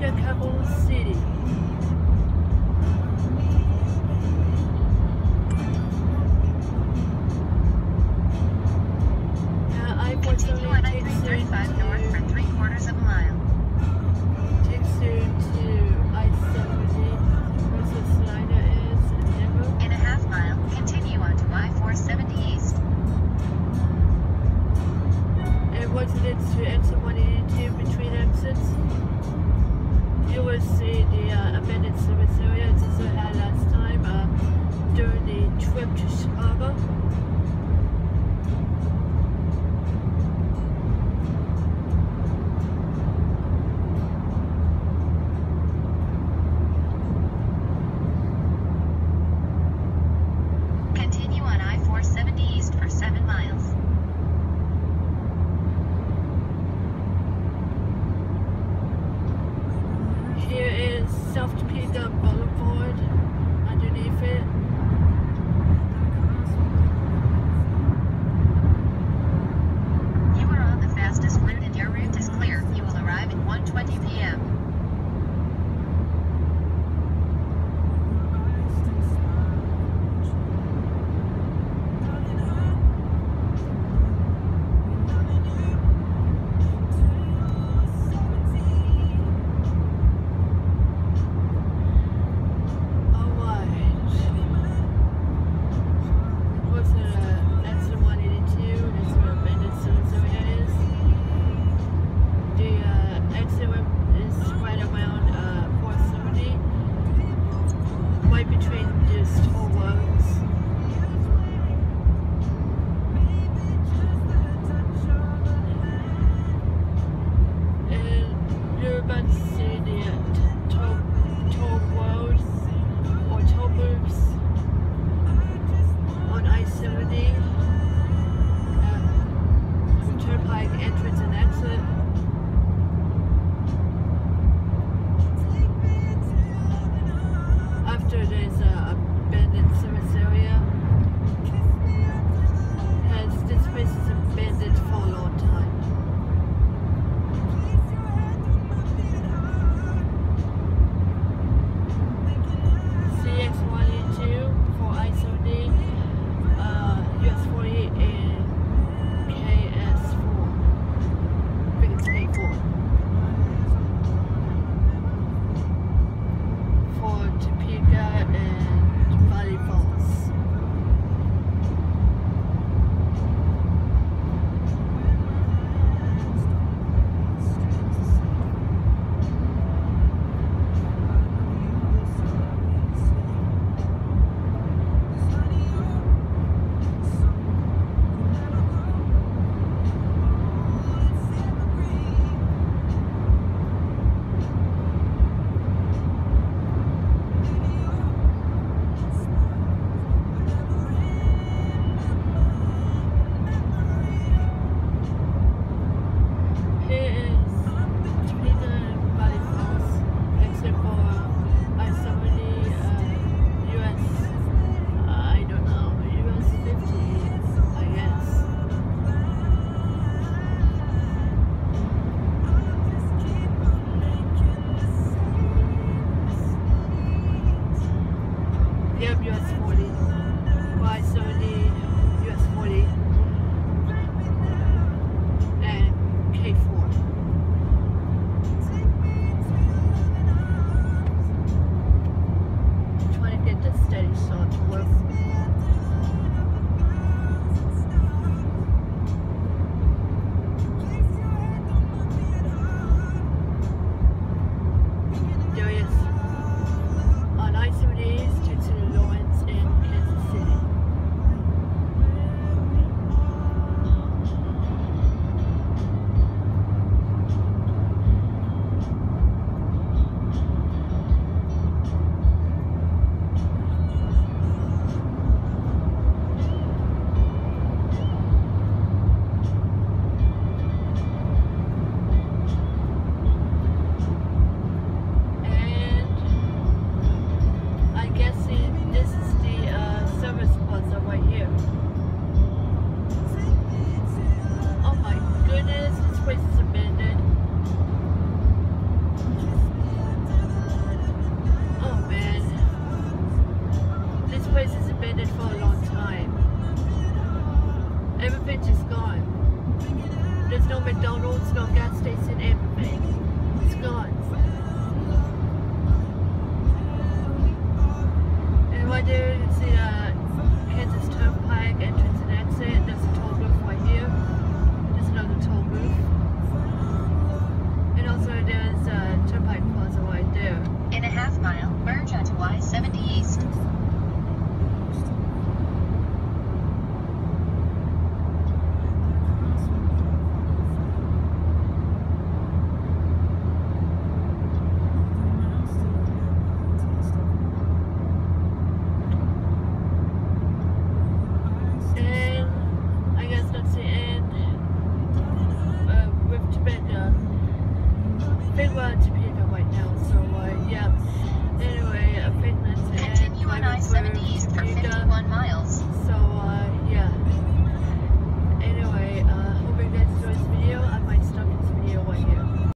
Itakabo City. I was only takes her to north for three quarters of a mile. Takes her to I seventy the in a half mile, continue I four seventy east. The trip 20 p.m. Bien, bien se molhar. Vai, Soninho. See.